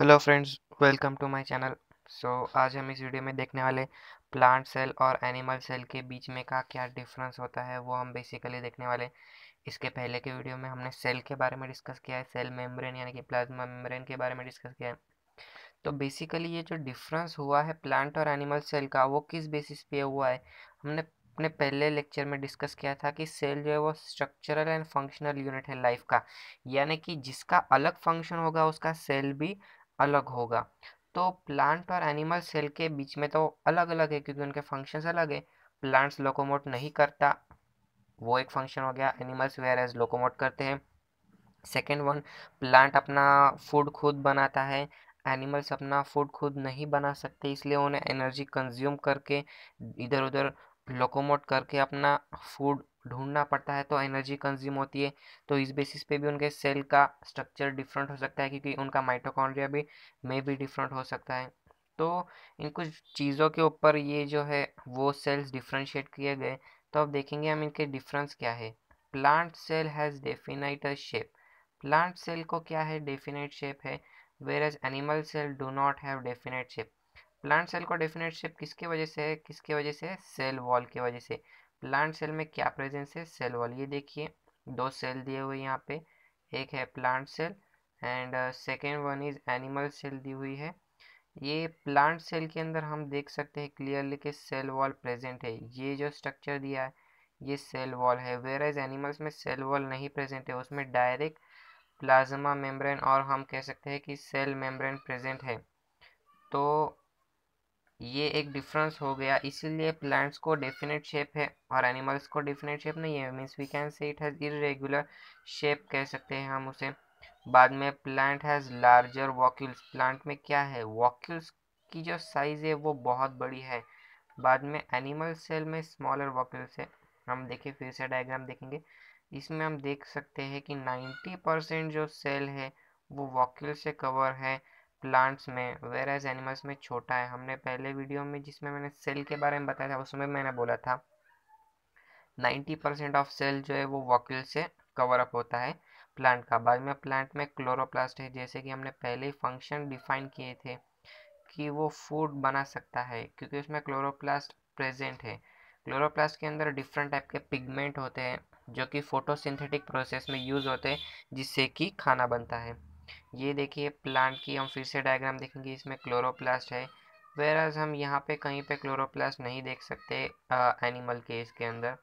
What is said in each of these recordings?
Hello friends welcome to my channel so आज हम इस वीडियो में देखने वाले प्लांट सेल और एनिमल सेल के बीच में का क्या डिफरेंस होता है, वो हम बेसिकली देखने वाले इसके पहले के वीडियो में हमने सेल के बारे में डिस्कस किया है सेल मेम्ब्रेन यानी कि प्लाज्मा मेम्ब्रेन के बारे में डिस्कस किया है। तो बेसिकली ये जो डिफरेंस हुआ है प्लांट और एनिमल सेल का, वो किस बेसिस पे हुआ है? हमने अपने पहले लेक्चर में डिस्कस किया था कि सेल जो है वो स्ट्रक्चरल एंड फंक्शनल यूनिट है लाइफ का। यानी कि जिसका अलग फ़ंक्शन होगा, उसका सेल भी अलग होगा। तो प्लांट और एनिमल सेल के बीच में तो अलग अलग है क्योंकि उनके फ़ंक्शंस अलग है। प्लांट्स लोकोमोट नहीं करता। वो एक फ़ंक्शन हो गया, एनिमल्स वेयर एज लोकोमोट करते हैं। सेकेंड वन, प्लांट अपना फ़ूड खुद बनाता है। एनिमल्स अपना फ़ूड खुद नहीं बना सकते, इसलिए उन्हें एनर्जी कंज्यूम करके इधर उधर लोकोमोट करके अपना फ़ूड ढूंढना पड़ता है तो एनर्जी कंज्यूम होती है। तो इस बेसिस पे भी उनके सेल का स्ट्रक्चर डिफरेंट हो सकता है, क्योंकि उनका माइटोकॉन्ड्रिया भी, मे भी डिफरेंट हो सकता है। तो इन कुछ चीज़ों के ऊपर ये जो है, वो सेल्स डिफ्रेंशिएट किए गए। तो अब देखेंगे हम इनके डिफरेंस क्या है। Plant cell has definite a shape. Plant cell को क्या है? डेफिनेट शेप है whereas animal cell do not have definite shape plant cell को डेफिनेट शेप किसके वजह से है? किसके वजह से सेल वॉल की वजह से। प्लांट सेल में क्या प्रेजेंस है? सेल वॉल, ये देखिए, दो सेल दिए हुए यहाँ पे। एक है plant cell and second one is animal cell दी हुई है। ये प्लांट सेल के अंदर हम देख सकते हैं क्लियरली कि सेल वॉल प्रेजेंट है। ये जो स्ट्रक्चर दिया है, ये सेल वॉल है। वेर एज एनिमल्स में सेल वॉल नहीं प्रेजेंट है, उसमें डायरेक्ट प्लाज्मा मेम्ब्रेन और हम कह सकते हैं कि सेल मेम्ब्रेन प्रेजेंट है। तो ये एक डिफरेंस हो गया। इसीलिए प्लांट्स को डेफिनेट शेप है और एनिमल्स को डेफिनेट शेप नहीं है। Means we can say it has irregular shape कह सकते हैं हम उसे। बाद में plant has larger vacuoles plant में क्या है? वॉक्यूल्स की जो साइज़ है वो बहुत बड़ी है। बाद में एनिमल सेल में स्मॉलर वॉक्यूल्स है। हम देखें, फिर से डायग्राम देखेंगे। इसमें हम देख सकते हैं कि 90 परसेंट जो सेल है वो वॉक्यूल से कवर है। प्लांट्स में वेर एज एनिमल्स में छोटा है। हमने पहले वीडियो में जिसमें मैंने सेल के बारे में बताया था, उसमें मैंने बोला था 90 परसेंट ऑफ़ सेल जो है वो वॉक्यूल से कवर अप होता है प्लांट का। बाद में प्लांट में क्लोरोप्लास्ट है, जैसे कि हमने पहले ही फ़ंक्शन डिफाइन किए थे कि वो फ़ूड बना सकता है, क्योंकि उसमें क्लोरोप्लास्ट प्रेजेंट है। क्लोरोप्लास्ट के अंदर डिफरेंट टाइप के पिगमेंट होते हैं, जो कि फोटोसिंथेटिक प्रोसेस में यूज़ होते हैं, जिससे कि खाना बनता है। ये देखिए प्लांट की हम फिर से डायग्राम देखेंगे इसमें क्लोरोप्लास्ट है। वेराज हम यहाँ पे कहीं पे क्लोरोप्लास्ट नहीं देख सकते आ, एनिमल केस के अंदर।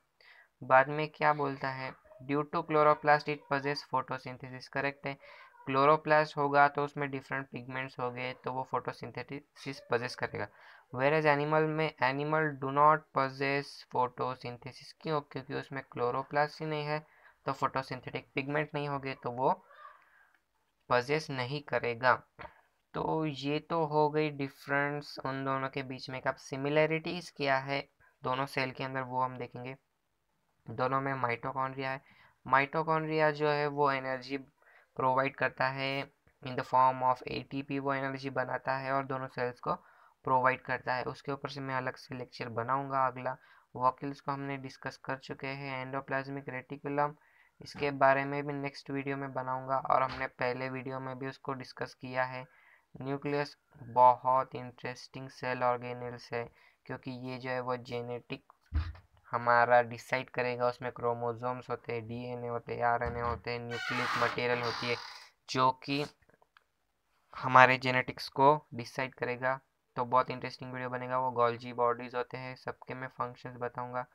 बाद में क्या बोलता है? Due to chloroplast it possess photosynthesis correct है। क्लोरोप्लास्ट होगा तो उसमें डिफरेंट पिगमेंट्स हो गए तो वो फोटोसिंथेसिस पजेस करेगा। वेर एज एनिमल में animal do not possess photosynthesis क्यों? क्योंकि उसमें क्लोरोप्लास्ट ही नहीं है तो फोटोसिंथेटिक पिगमेंट नहीं होंगे तो वो पजेस नहीं करेगा। तो ये तो हो गई डिफरेंस उन दोनों के बीच में अब सिमिलैरिटीज़ क्या है? दोनों सेल के अंदर वो हम देखेंगे। दोनों में माइटोकॉन्ड्रिया है। माइटोकॉन्ड्रिया जो है वो एनर्जी प्रोवाइड करता है। In the form of ATP वो एनर्जी बनाता है और दोनों सेल्स को प्रोवाइड करता है। उसके ऊपर से मैं अलग से लेक्चर बनाऊँगा अगला। वॉकिल्स को हमने डिस्कस कर चुके हैं। एंडोप्लाज्मिक रेटिकुलम इसके बारे में भी नेक्स्ट वीडियो में बनाऊँगा और हमने पहले वीडियो में भी उसको डिस्कस किया है। न्यूक्लियस बहुत इंटरेस्टिंग सेल ऑर्गेनल्स है, क्योंकि ये जो है वो जेनेटिक हमारा डिसाइड करेगा, उसमें क्रोमोजोम्स होते हैं डीएनए होते हैं आरएनए होते हैं न्यूक्लिक मटेरियल होती है, जो कि हमारे जेनेटिक्स को डिसाइड करेगा। तो बहुत इंटरेस्टिंग वीडियो बनेगा, वो गोल्जी बॉडीज़ होते हैं, सबके मैं फ़ंक्शंस बताऊँगा।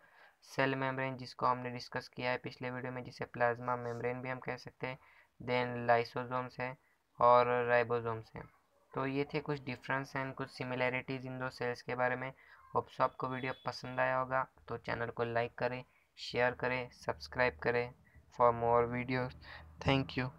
सेल मेम्ब्रेन, जिसको हमने डिस्कस किया है पिछले वीडियो में, जिसे प्लाज्मा मेम्ब्रेन भी हम कह सकते हैं, देन लाइसोजोम्स हैं और राइबोजोम्स हैं। तो ये थे कुछ डिफरेंस एंड कुछ सिमिलैरिटीज़ इन दो सेल्स के बारे में। होप्स आपको वीडियो पसंद आया होगा। तो चैनल को लाइक करें शेयर करें सब्सक्राइब करें for more videos thank you